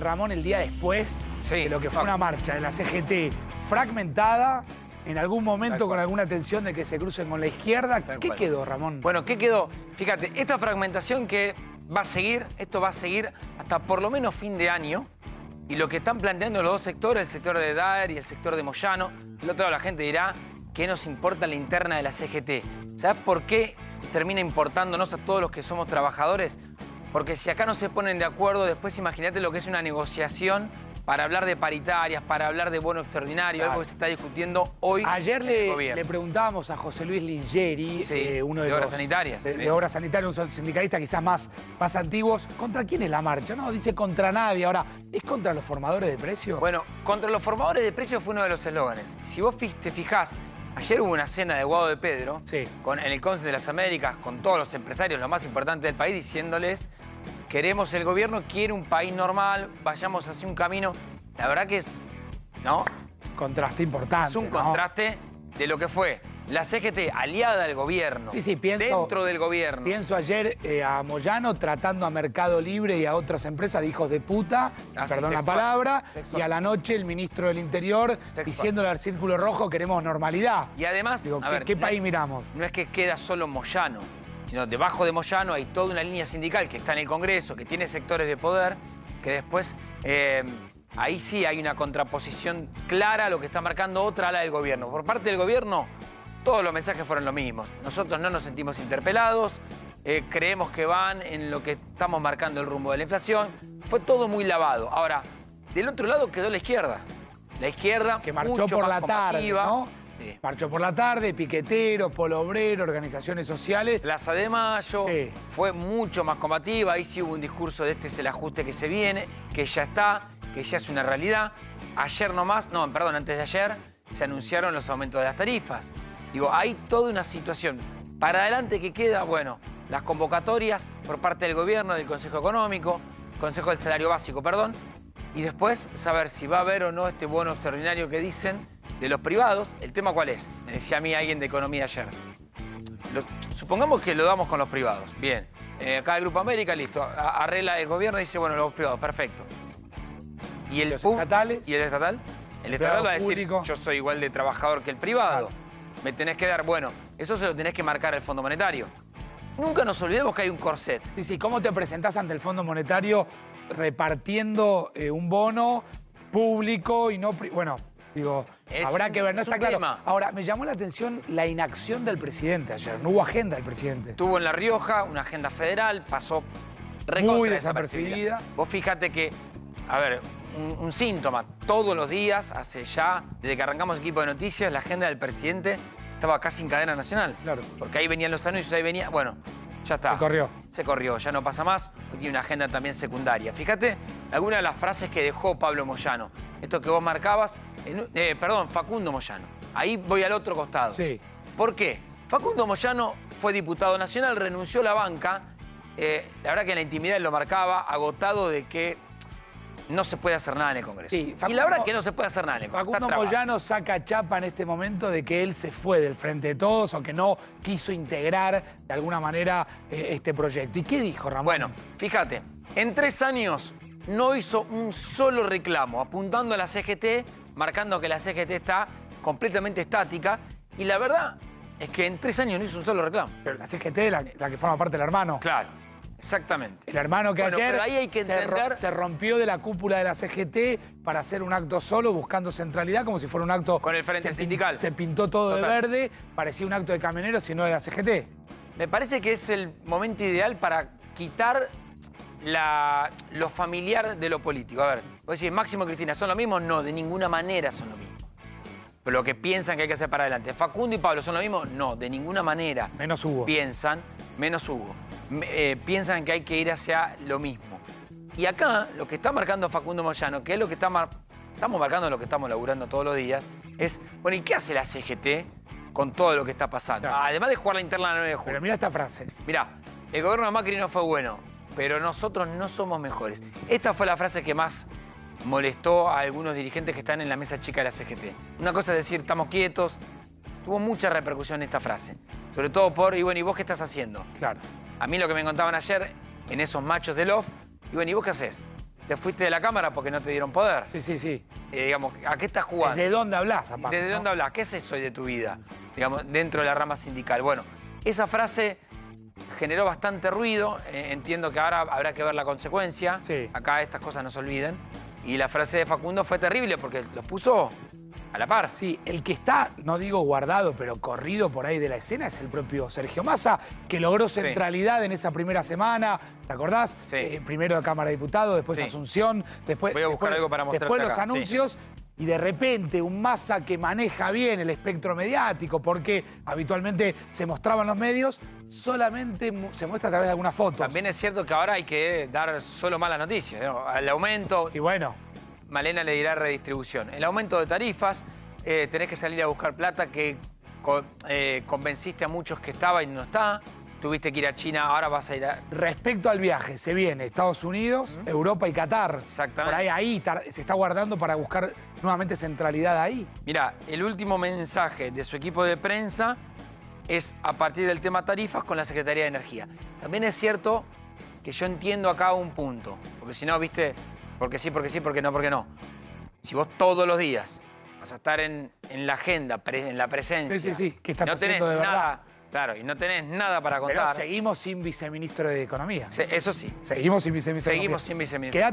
Ramón el día después Sí, de lo que fue una marcha de la CGT fragmentada, en algún momento con alguna tensión de que se crucen con la izquierda. Tal ¿Qué cual. quedó, Ramón? Bueno, ¿qué quedó? Fíjate, esta fragmentación que va a seguir, esto va a seguir hasta por lo menos fin de año. Y lo que están planteando los dos sectores, el sector de Daer y el sector de Moyano, el otro lado la gente dirá, ¿qué nos importa la interna de la CGT? ¿Sabes por qué termina importándonos a todos los que somos trabajadores? Porque si acá no se ponen de acuerdo, después imagínate lo que es una negociación para hablar de paritarias, para hablar de bono extraordinario, Claro. algo que se está discutiendo hoy Ayer en el le, gobierno. le preguntábamos a José Luis Lingeri, Sí, eh, uno de, de Obras los- Sanitarias, De, de obras sanitarias, un sindicalista quizás más, más antiguos. ¿Contra quién es la marcha? No, dice contra nadie. Ahora, ¿es contra los formadores de precios? Bueno, contra los formadores de precios fue uno de los eslóganes. Si vos te fijás, ayer hubo una cena de Guado de Pedro Sí. con, en el Consejo de las Américas con todos los empresarios, los más importantes del país, diciéndoles, queremos el gobierno, quiere un país normal, vayamos hacia un camino. La verdad que es, ¿no? Contraste importante. Es un ¿no? contraste de lo que fue la CGT aliada al gobierno, Sí, sí, pienso- dentro del gobierno. Pienso ayer eh, a Moyano tratando a Mercado Libre y a otras empresas de hijos de puta, Así, perdón la palabra, textual. y a la noche el ministro del Interior diciéndole al Círculo Rojo queremos normalidad. Y además, Digo, a ¿qué, ver, qué no- país miramos? no es que queda solo Moyano, sino debajo de Moyano hay toda una línea sindical que está en el Congreso, que tiene sectores de poder, que después eh, ahí sí hay una contraposición clara a lo que está marcando otra ala del gobierno. Por parte del gobierno, todos los mensajes fueron los mismos. Nosotros no nos sentimos interpelados, eh, creemos que van en lo que estamos marcando el rumbo de la inflación. Fue todo muy lavado. Ahora, del otro lado quedó la izquierda. La izquierda Que marchó mucho por más la tarde, combativa. ¿no? Sí. Marchó por la tarde, piqueteros, polo obrero, organizaciones sociales. Plaza de Mayo Sí. fue mucho más combativa. Ahí sí hubo un discurso de este es el ajuste que se viene, que ya está, que ya es una realidad. Ayer nomás, no, perdón, antes de ayer, se anunciaron los aumentos de las tarifas. Digo, hay toda una situación. Para adelante que queda, bueno, las convocatorias por parte del gobierno, del Consejo Económico, Consejo del Salario Básico, perdón, y después saber si va a haber o no este bono extraordinario que dicen de los privados. ¿El tema cuál es? Me decía a mí alguien de economía ayer. Lo- supongamos que lo damos con los privados. Bien. Eh, acá el Grupo América, listo. A- arregla el gobierno y dice, bueno, los privados, perfecto. ¿Y el Los estatales. ¿Y el estatal? El estatal va a decir, público. yo soy igual de trabajador que el privado. Me tenés que dar, bueno, eso se lo tenés que marcar al Fondo Monetario. Nunca nos olvidemos que hay un corset. Sí, sí, ¿cómo te presentás ante el Fondo Monetario repartiendo eh, un bono público y no... Bueno, digo, Es habrá un- que ver, no es está claro. tema. Ahora, me llamó la atención la inacción del presidente ayer. No hubo agenda del presidente. Estuvo en La Rioja, una agenda federal, pasó Muy desapercibida. desapercibida. Vos fíjate que, a ver, un, un síntoma, todos los días, hace ya, desde que arrancamos el equipo de noticias, la agenda del presidente estaba casi en cadena nacional. Claro. Porque ahí venían los anuncios, ahí venía, bueno, ya está. Se corrió. Se corrió, ya no pasa más. Hoy tiene una agenda también secundaria. Fíjate algunas de las frases que dejó Pablo Moyano. Esto que vos marcabas, en eh, perdón, Facundo Moyano. Ahí voy al otro costado. Sí. ¿Por qué? Facundo Moyano fue diputado nacional, renunció a la banca. eh, la verdad que en la intimidad él lo marcaba, agotado de que no se puede hacer nada en el Congreso. Sí, y la verdad que no se puede hacer nada en el Congreso. Facundo. Moyano saca chapa en este momento de que él se fue del Frente de Todos o que no quiso integrar de alguna manera eh, este proyecto. ¿Y qué dijo Ramón? Bueno, fíjate, en tres años no hizo un solo reclamo, apuntando a la CGT, marcando que la CGT está completamente estática. Y la verdad es que en tres años no hizo un solo reclamo. Pero la CGT, la, la que forma parte del hermano. Claro, exactamente. El hermano que Bueno, ayer pero ahí hay que entender- se, rompió de la cúpula de la CGT para hacer un acto solo, buscando centralidad, como si fuera un acto... Con el Frente se Sindical. Se pintó todo de verde, parecía un acto de camioneros y no de la CGT. Me parece que es el momento ideal para quitar la- lo familiar de lo político. A ver, vos decís, Máximo y Cristina, ¿son lo mismo? No, de ninguna manera son lo mismo. Pero lo que piensan que hay que hacer para adelante. ¿Facundo y Pablo son lo mismo? No, de ninguna manera. Menos Hugo. Piensan, menos Hugo, eh, piensan que hay que ir hacia lo mismo. Y acá, lo que está marcando Facundo Moyano, que es lo que está mar- estamos marcando lo que estamos laburando todos los días, es, bueno, ¿y qué hace la CGT con todo lo que está pasando? Claro. Además de jugar la interna la 9 de julio. Pero mira esta frase. Mirá, el gobierno de Macri no fue bueno, pero nosotros no somos mejores. Esta fue la frase que más molestó a algunos dirigentes que están en la mesa chica de la CGT. Una cosa es decir, estamos quietos. Tuvo mucha repercusión esta frase. Sobre todo por, y bueno, ¿y vos qué estás haciendo? Claro. A mí lo que me contaban ayer, en esos machos de Love, y bueno, ¿y vos qué haces? te fuiste de la Cámara porque no te dieron poder. Sí, sí, sí. Eh, digamos, ¿a qué estás jugando? ¿De dónde hablas, aparte? ¿Desde no? dónde hablas? ¿Qué es eso de tu vida? Digamos, dentro de la rama sindical. Bueno, esa frase generó bastante ruido. eh, entiendo que ahora habrá que ver la consecuencia. Sí. Acá estas cosas no se olviden. Y la frase de Facundo fue terrible porque los puso a la par. Sí, el que está, no digo guardado, pero corrido por ahí de la escena es el propio Sergio Massa, que logró Sí. centralidad en esa primera semana, ¿te acordás? Sí. Eh, primero de Cámara de Diputados, después Sí. Asunción, después, Voy a buscar después- algo para después los acá, anuncios. Y de repente un Massa que maneja bien el espectro mediático, porque habitualmente se mostraban los medios, solamente se muestra a través de algunas fotos. También es cierto que ahora hay que dar solo malas noticias. ¿no? El aumento, Y bueno, Malena le dirá redistribución. El aumento de tarifas, eh, tenés que salir a buscar plata que eh, convenciste a muchos que estaba y no está. Tuviste que ir a China, ahora vas a ir a... respecto al viaje, se viene Estados Unidos, Europa y Qatar. Exactamente. Por ahí, ahí se está guardando para buscar nuevamente centralidad ahí. Mira, el último mensaje de su equipo de prensa es a partir del tema tarifas con la Secretaría de Energía. También es cierto que yo entiendo acá un punto, porque si no, viste, porque sí, porque sí, porque no, porque no. Si vos todos los días vas a estar en, en la agenda, pre- en la presencia, Sí, sí, sí, ¿qué estás no tenés haciendo de verdad? nada, claro, y no tenés nada para Pero contar. seguimos sin viceministro de Economía. Se- Eso sí, Seguimos sin viceministro de seguimos Economía. sin viceministro. Quedate